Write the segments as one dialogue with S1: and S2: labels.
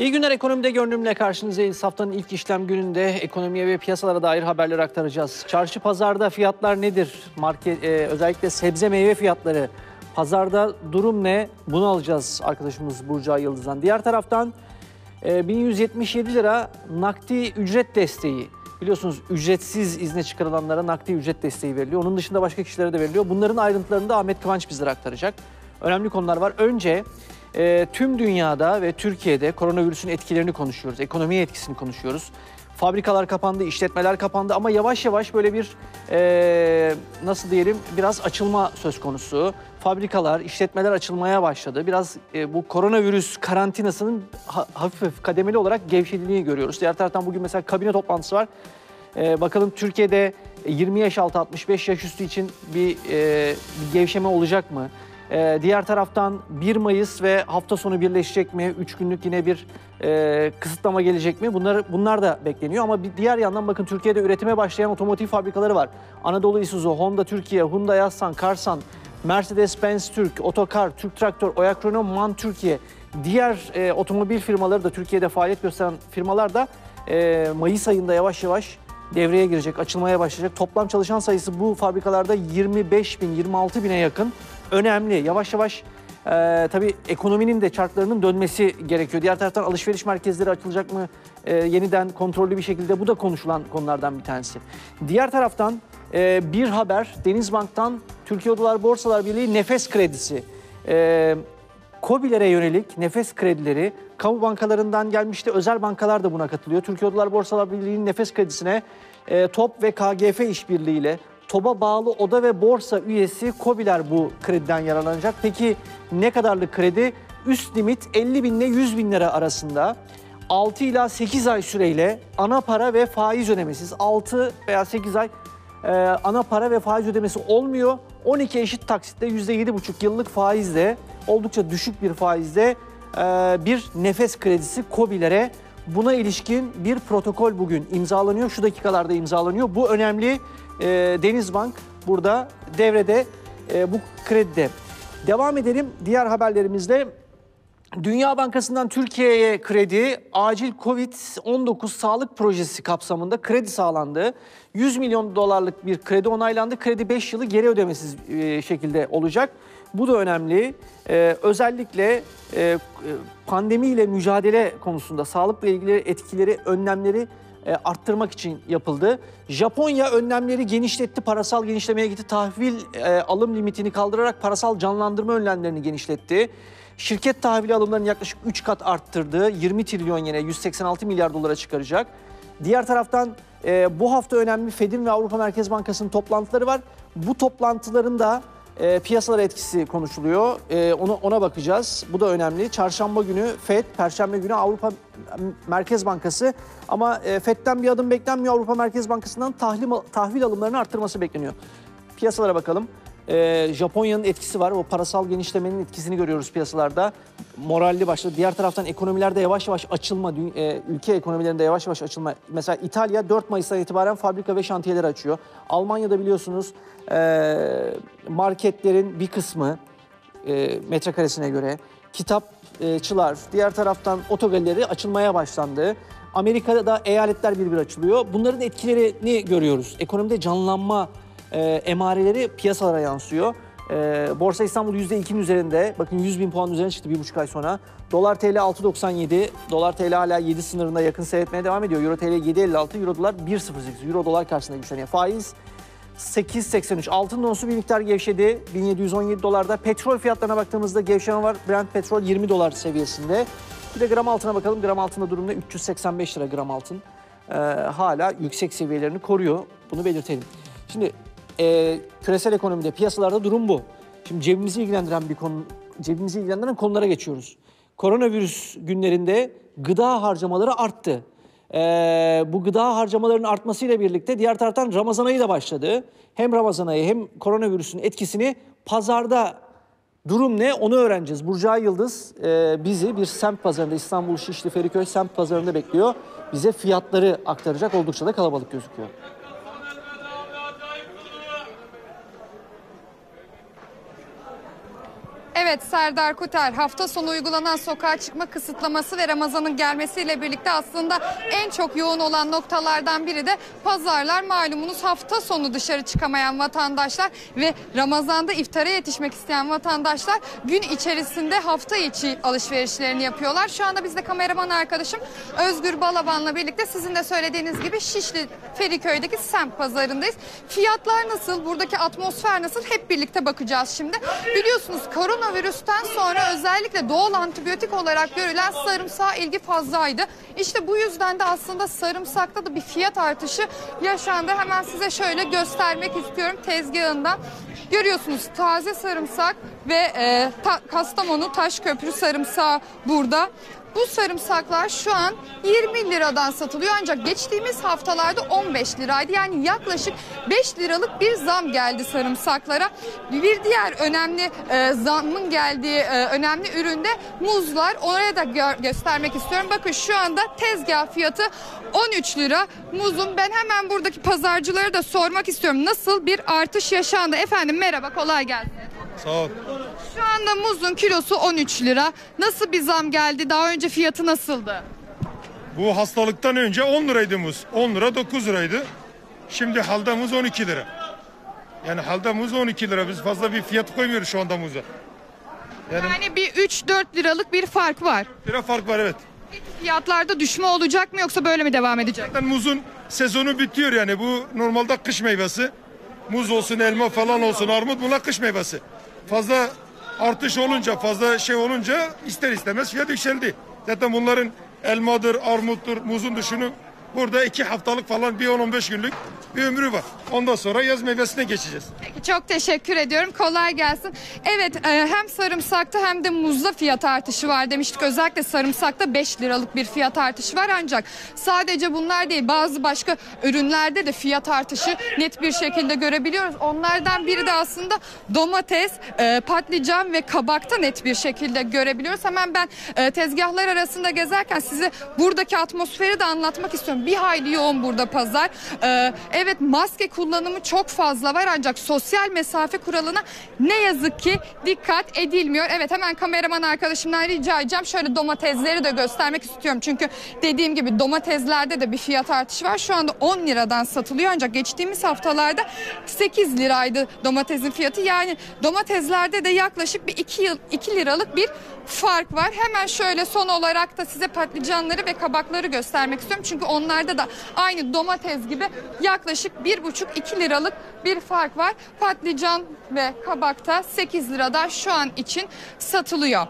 S1: İyi günler ekonomide görünümle karşınızdayız. Haftanın ilk işlem gününde ekonomiye ve piyasalara dair haberleri aktaracağız. Çarşı pazarda fiyatlar nedir? Market, e, özellikle sebze meyve fiyatları. Pazarda durum ne? Bunu alacağız arkadaşımız Burcu Yıldız'dan. Diğer taraftan e, 1177 lira nakdi ücret desteği. Biliyorsunuz ücretsiz izne çıkarılanlara nakdi ücret desteği veriliyor. Onun dışında başka kişilere de veriliyor. Bunların ayrıntılarını da Ahmet Kıvanç bizlere aktaracak. Önemli konular var. Önce e, tüm dünyada ve Türkiye'de koronavirüsün etkilerini konuşuyoruz. Ekonomiye etkisini konuşuyoruz. Fabrikalar kapandı, işletmeler kapandı ama yavaş yavaş böyle bir e, nasıl diyelim biraz açılma söz konusu. Fabrikalar, işletmeler açılmaya başladı. Biraz e, bu koronavirüs karantinasının ha, hafif hafif kademeli olarak gevşediğini görüyoruz. Diğer taraftan bugün mesela kabine toplantısı var. E, bakalım Türkiye'de 20 yaş altı 65 yaş üstü için bir, e, bir gevşeme olacak mı? Ee, diğer taraftan 1 Mayıs ve hafta sonu birleşecek mi? 3 günlük yine bir e, kısıtlama gelecek mi? Bunlar bunlar da bekleniyor ama bir diğer yandan bakın Türkiye'de üretime başlayan otomotiv fabrikaları var. Anadolu Isuzu, Honda Türkiye, Hyundai Assan, Karsan, Mercedes-Benz Türk, Otokar, Türk Traktör, Oyak MAN Türkiye, diğer e, otomobil firmaları da Türkiye'de faaliyet gösteren firmalar da e, Mayıs ayında yavaş yavaş devreye girecek, açılmaya başlayacak. Toplam çalışan sayısı bu fabrikalarda 25 bin, 26 bine yakın önemli. Yavaş yavaş e, tabii ekonominin de çarklarının dönmesi gerekiyor. Diğer taraftan alışveriş merkezleri açılacak mı e, yeniden kontrollü bir şekilde bu da konuşulan konulardan bir tanesi. Diğer taraftan e, bir haber Denizbank'tan Türkiye Odalar Borsalar Birliği nefes kredisi. E, COBİ'lere yönelik nefes kredileri kamu bankalarından gelmişti. Özel bankalar da buna katılıyor. Türkiye Odalar Borsalar Birliği'nin nefes kredisine e, TOP ve KGF işbirliğiyle TOB'a bağlı oda ve borsa üyesi COBİ'ler bu krediden yararlanacak. Peki ne kadarlık kredi? Üst limit 50 bin ile 100 bin lira arasında. 6 ila 8 ay süreyle ana para ve faiz ödemesiz 6 veya 8 ay e, ana para ve faiz ödemesi olmuyor. 12 eşit taksitte %7,5 yıllık faizle oldukça düşük bir faizle e, bir nefes kredisi COBİ'lere Buna ilişkin bir protokol bugün imzalanıyor. Şu dakikalarda imzalanıyor. Bu önemli. E, Denizbank burada devrede e, bu kredide. Devam edelim diğer haberlerimizle. Dünya Bankası'ndan Türkiye'ye kredi, acil Covid-19 sağlık projesi kapsamında kredi sağlandı. 100 milyon dolarlık bir kredi onaylandı. Kredi 5 yılı geri ödemesiz e, şekilde olacak. Bu da önemli. Ee, özellikle e, pandemiyle mücadele konusunda sağlıkla ilgili etkileri, önlemleri e, arttırmak için yapıldı. Japonya önlemleri genişletti, parasal genişlemeye gitti. Tahvil e, alım limitini kaldırarak parasal canlandırma önlemlerini genişletti. Şirket tahvili alımlarını yaklaşık 3 kat arttırdı. 20 trilyon yine 186 milyar dolara çıkaracak. Diğer taraftan e, bu hafta önemli Fed'in ve Avrupa Merkez Bankası'nın toplantıları var. Bu toplantıların da e, piyasalar etkisi konuşuluyor. E, onu ona bakacağız. Bu da önemli. Çarşamba günü FED, Perşembe günü Avrupa Merkez Bankası. Ama e, FED'den bir adım beklenmiyor. Avrupa Merkez Bankası'ndan tahvil, tahvil alımlarını arttırması bekleniyor. Piyasalara bakalım. E, Japonya'nın etkisi var. O parasal genişlemenin etkisini görüyoruz piyasalarda. Moralli başladı. Diğer taraftan ekonomilerde yavaş yavaş açılma, e, ülke ekonomilerinde yavaş yavaş açılma. Mesela İtalya 4 Mayıs'tan itibaren fabrika ve şantiyeler açıyor. Almanya'da biliyorsunuz e, marketlerin bir kısmı e, metrekaresine göre kitapçılar, diğer taraftan otogalleri açılmaya başlandı. Amerika'da eyaletler bir bir açılıyor. Bunların etkilerini görüyoruz. Ekonomide canlanma e, emareleri piyasalara yansıyor. E, Borsa İstanbul %2'nin üzerinde. Bakın 100 bin puan üzerine çıktı bir buçuk ay sonra. Dolar TL 6.97. Dolar TL hala 7 sınırında yakın seyretmeye devam ediyor. Euro TL 7.56. Euro dolar 1.08. Euro dolar karşısında güçleniyor. Faiz 8.83. Altın onsu bir miktar gevşedi. 1717 dolarda. Petrol fiyatlarına baktığımızda gevşeme var. Brent petrol 20 dolar seviyesinde. Bir de gram altına bakalım. Gram altında durumda 385 lira gram altın. Ee, hala yüksek seviyelerini koruyor. Bunu belirtelim. Şimdi e, küresel ekonomide, piyasalarda durum bu. Şimdi cebimizi ilgilendiren bir konu, cebimizi ilgilendiren konulara geçiyoruz. Koronavirüs günlerinde gıda harcamaları arttı. Ee, bu gıda harcamalarının artmasıyla birlikte diğer taraftan Ramazan ayı da başladı. Hem Ramazan ayı hem koronavirüsün etkisini pazarda durum ne onu öğreneceğiz. Burcu Yıldız e, bizi bir semt pazarında İstanbul Şişli Feriköy semt pazarında bekliyor. Bize fiyatları aktaracak oldukça da kalabalık gözüküyor.
S2: Evet Serdar Kuter hafta sonu uygulanan sokağa çıkma kısıtlaması ve Ramazan'ın gelmesiyle birlikte aslında en çok yoğun olan noktalardan biri de pazarlar. Malumunuz hafta sonu dışarı çıkamayan vatandaşlar ve Ramazan'da iftara yetişmek isteyen vatandaşlar gün içerisinde hafta içi alışverişlerini yapıyorlar. Şu anda biz de kameraman arkadaşım Özgür Balaban'la birlikte sizin de söylediğiniz gibi Şişli Feriköy'deki semt pazarındayız. Fiyatlar nasıl? Buradaki atmosfer nasıl? Hep birlikte bakacağız şimdi. Biliyorsunuz koronavirüsten sonra özellikle doğal antibiyotik olarak görülen sarımsağa ilgi fazlaydı. İşte bu yüzden de aslında sarımsakta da bir fiyat artışı yaşandı. Hemen size şöyle göstermek istiyorum tezgahından. Görüyorsunuz taze sarımsak ve e, ta, Kastamonu Taşköprü sarımsağı burada. Bu sarımsaklar şu an 20 liradan satılıyor ancak geçtiğimiz haftalarda 15 liraydı. Yani yaklaşık 5 liralık bir zam geldi sarımsaklara. Bir diğer önemli e, zamın geldiği e, önemli üründe muzlar. Oraya da gö- göstermek istiyorum. Bakın şu anda tezgah fiyatı 13 lira. Muzun ben hemen buradaki pazarcılara da sormak istiyorum. Nasıl bir artış yaşandı? Efendim merhaba kolay gelsin.
S3: Sağ ol.
S2: Anda muzun kilosu 13 lira. Nasıl bir zam geldi? Daha önce fiyatı nasıldı?
S3: Bu hastalıktan önce 10 liraydı muz. 10 lira 9 liraydı. Şimdi halda muz 12 lira. Yani halda muz 12 lira. Biz fazla bir fiyat koymuyoruz şu anda muza. Yani
S2: Yani bir 3-4 liralık bir fark var.
S3: lira fark var evet.
S2: Fiyatlarda düşme olacak mı yoksa böyle mi devam edecek?
S3: Zaten muzun sezonu bitiyor yani. Bu normalde kış meyvesi. Muz olsun, elma falan olsun, armut bunlar kış meyvesi. Fazla artış olunca, fazla şey olunca ister istemez fiyat yükseldi. Zaten bunların elmadır, armuttur, muzun düşünün. Burada iki haftalık falan bir 10-15 günlük bir ömrü var. Ondan sonra yaz meyvesine geçeceğiz.
S2: Çok teşekkür ediyorum. Kolay gelsin. Evet e, hem sarımsakta hem de muzda fiyat artışı var demiştik. Özellikle sarımsakta 5 liralık bir fiyat artışı var ancak sadece bunlar değil bazı başka ürünlerde de fiyat artışı net bir şekilde görebiliyoruz. Onlardan biri de aslında domates, e, patlıcan ve kabakta net bir şekilde görebiliyoruz. Hemen ben e, tezgahlar arasında gezerken size buradaki atmosferi de anlatmak istiyorum. Bir hayli yoğun burada pazar. E, evet maske kullanımı çok fazla var ancak sosyal mesafe kuralına ne yazık ki dikkat edilmiyor. Evet hemen kameraman arkadaşımdan rica edeceğim. Şöyle domatesleri de göstermek istiyorum. Çünkü dediğim gibi domateslerde de bir fiyat artışı var. Şu anda 10 liradan satılıyor ancak geçtiğimiz haftalarda 8 liraydı domatesin fiyatı. Yani domateslerde de yaklaşık bir 2 yıl 2 liralık bir fark var. Hemen şöyle son olarak da size patlıcanları ve kabakları göstermek istiyorum. Çünkü onlarda da aynı domates gibi yaklaşık 1,5-2 liralık bir fark var. Patlıcan ve kabakta 8 lirada şu an için satılıyor.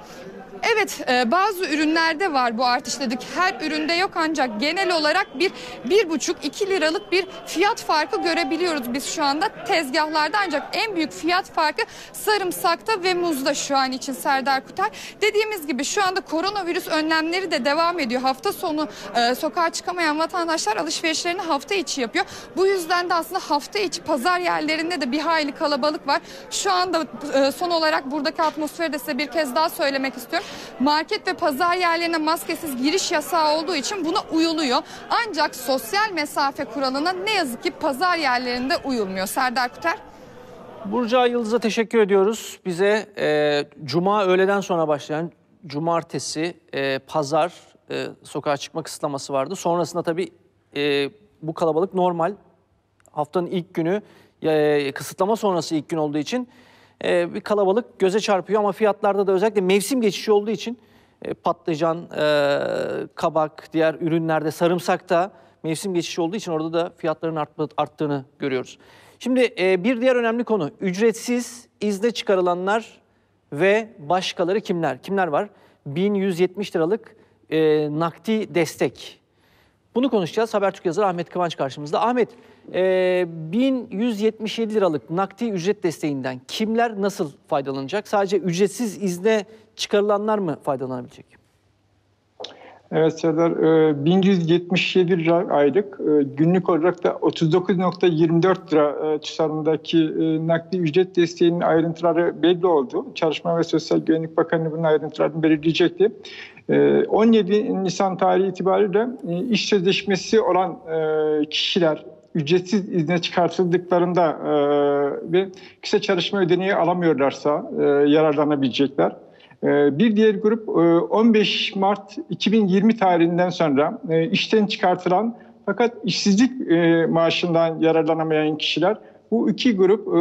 S2: Evet e, bazı ürünlerde var bu artış dedik. Her üründe yok ancak genel olarak bir bir buçuk iki liralık bir fiyat farkı görebiliyoruz biz şu anda tezgahlarda ancak en büyük fiyat farkı sarımsakta ve muzda şu an için Serdar Kutay. Dediğimiz gibi şu anda koronavirüs önlemleri de devam ediyor. Hafta sonu e, sokağa çıkamayan vatandaşlar alışverişlerini hafta içi yapıyor. Bu yüzden de aslında hafta içi pazar yerlerinde de bir hayli kalabalık var. Şu anda e, son olarak buradaki atmosferi de size bir kez daha söylemek istiyorum. Market ve pazar yerlerine maskesiz giriş yasağı olduğu için buna uyuluyor. Ancak sosyal mesafe kuralına ne yazık ki pazar yerlerinde uyulmuyor. Serdar Kuter.
S1: Burcu Yıldız'a teşekkür ediyoruz. Bize e, Cuma öğleden sonra başlayan Cumartesi, e, Pazar e, sokağa çıkma kısıtlaması vardı. Sonrasında tabii e, bu kalabalık normal. Haftanın ilk günü e, kısıtlama sonrası ilk gün olduğu için e, bir kalabalık göze çarpıyor. Ama fiyatlarda da özellikle mevsim geçişi olduğu için e, patlıcan, e, kabak, diğer ürünlerde sarımsakta mevsim geçişi olduğu için orada da fiyatların artma, arttığını görüyoruz. Şimdi e, bir diğer önemli konu ücretsiz izne çıkarılanlar ve başkaları kimler? Kimler var? 1170 liralık e, nakdi destek. Bunu konuşacağız. Habertürk yazarı Ahmet Kıvanç karşımızda. Ahmet, e, 1177 liralık nakdi ücret desteğinden kimler nasıl faydalanacak? Sadece ücretsiz izne çıkarılanlar mı faydalanabilecek?
S4: Evet Serdar, e, 1177 lira aylık, e, günlük olarak da 39.24 lira e, tutarındaki e, nakdi ücret desteğinin ayrıntıları belli oldu. Çalışma ve Sosyal Güvenlik Bakanlığı bunun ayrıntılarını belirleyecekti. E, 17 Nisan tarihi itibariyle e, iş sözleşmesi olan e, kişiler ücretsiz izne çıkartıldıklarında e, ve kısa çalışma ödeneği alamıyorlarsa e, yararlanabilecekler. E, bir diğer grup e, 15 Mart 2020 tarihinden sonra e, işten çıkartılan fakat işsizlik e, maaşından yararlanamayan kişiler bu iki grup e,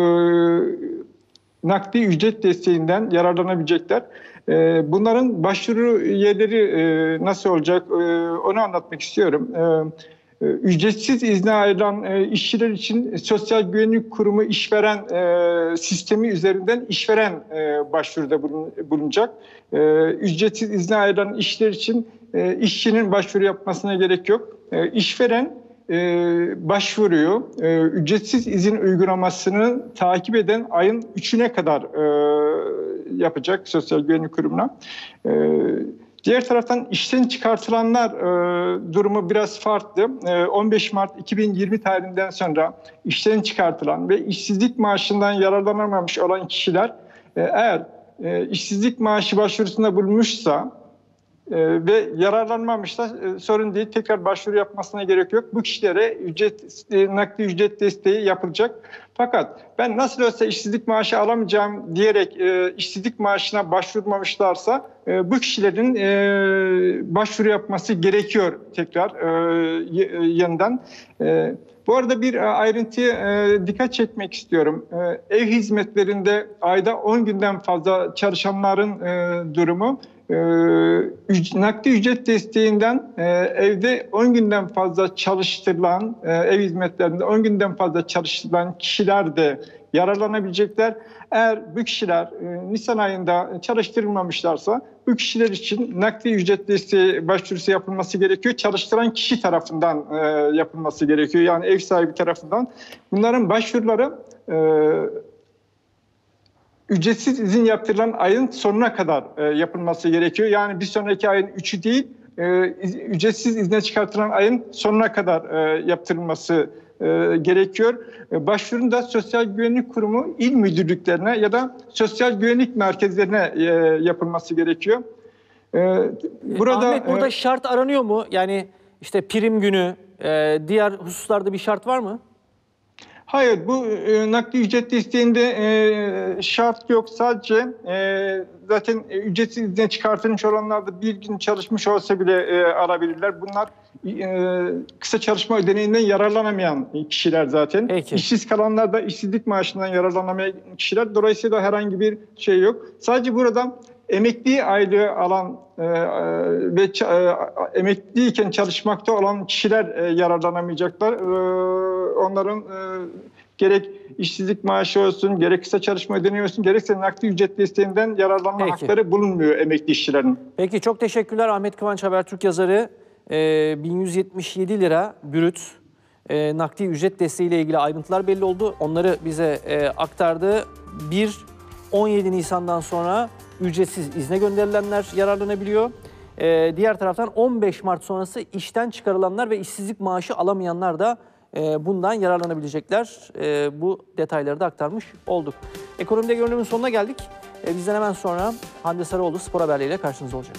S4: nakdi ücret desteğinden yararlanabilecekler. E, bunların başvuru yerleri e, nasıl olacak e, onu anlatmak istiyorum. E, e, Ücretsiz izne ayrılan e, işçiler için Sosyal Güvenlik Kurumu işveren e, sistemi üzerinden işveren e, başvuruda bulun- bulunacak. Ücretsiz izne ayrılan işçiler için işçinin başvuru yapmasına gerek yok. İşveren başvuruyu ücretsiz izin uygulamasını takip eden ayın 3'üne kadar yapacak Sosyal Güvenlik Kurumu'na. E, diğer taraftan işten çıkartılanlar e, durumu biraz farklı. E, 15 Mart 2020 tarihinden sonra işten çıkartılan ve işsizlik maaşından yararlanamamış olan kişiler e, eğer e, işsizlik maaşı başvurusunda bulunmuşsa ee, ve yararlanmamışsa e, sorun değil. Tekrar başvuru yapmasına gerek yok. Bu kişilere ücret e, nakdi ücret desteği yapılacak. Fakat ben nasıl olsa işsizlik maaşı alamayacağım diyerek e, işsizlik maaşına başvurmamışlarsa e, bu kişilerin e, başvuru yapması gerekiyor tekrar e, e, yeniden. E, bu arada bir e, ayrıntıya e, dikkat çekmek istiyorum. E, ev hizmetlerinde ayda 10 günden fazla çalışanların e, durumu e, nakdi ücret desteğinden e, evde 10 günden fazla çalıştırılan, e, ev hizmetlerinde 10 günden fazla çalıştırılan kişiler de yararlanabilecekler. Eğer bu kişiler e, Nisan ayında çalıştırılmamışlarsa bu kişiler için nakdi ücret desteği başvurusu yapılması gerekiyor. Çalıştıran kişi tarafından e, yapılması gerekiyor. Yani ev sahibi tarafından. Bunların başvuruları e, ücretsiz izin yaptırılan ayın sonuna kadar e, yapılması gerekiyor. Yani bir sonraki ayın 3'ü değil, e, iz- ücretsiz izne çıkartılan ayın sonuna kadar e, yaptırılması e, gerekiyor. E, başvurun da Sosyal Güvenlik Kurumu il müdürlüklerine ya da sosyal güvenlik merkezlerine e, yapılması gerekiyor. E, burada
S1: Ahmet burada
S4: e,
S1: şart aranıyor mu? Yani işte prim günü, e, diğer hususlarda bir şart var mı?
S4: Hayır, bu e, nakli ücret desteğinde e, şart yok. Sadece e, zaten e, ücretsiz izne çıkartılmış olanlarda bir gün çalışmış olsa bile e, alabilirler. Bunlar e, kısa çalışma ödeneğinden yararlanamayan kişiler zaten.
S1: Peki.
S4: İşsiz kalanlar da işsizlik maaşından yararlanamayan kişiler. Dolayısıyla herhangi bir şey yok. Sadece burada emekli aylığı alan e, e, ve e, emekliyken çalışmakta olan kişiler e, yararlanamayacaklar. E, onların e, gerek işsizlik maaşı olsun, gerek kısa çalışma ödeneği olsun, gerekse nakdi ücret desteğinden yararlanma
S1: Peki.
S4: hakları bulunmuyor emekli işçilerin.
S1: Peki çok teşekkürler Ahmet Kıvanç Habertürk yazarı. E, 1177 lira bürüt e, nakdi ücret desteğiyle ilgili ayrıntılar belli oldu. Onları bize e, aktardı. 1-17 Nisan'dan sonra ücretsiz izne gönderilenler yararlanabiliyor. E, diğer taraftan 15 Mart sonrası işten çıkarılanlar ve işsizlik maaşı alamayanlar da bundan yararlanabilecekler. E, bu detayları da aktarmış olduk. Ekonomide görünümün sonuna geldik. E, bizden hemen sonra Hande Sarıoğlu spor haberleriyle karşınızda olacak.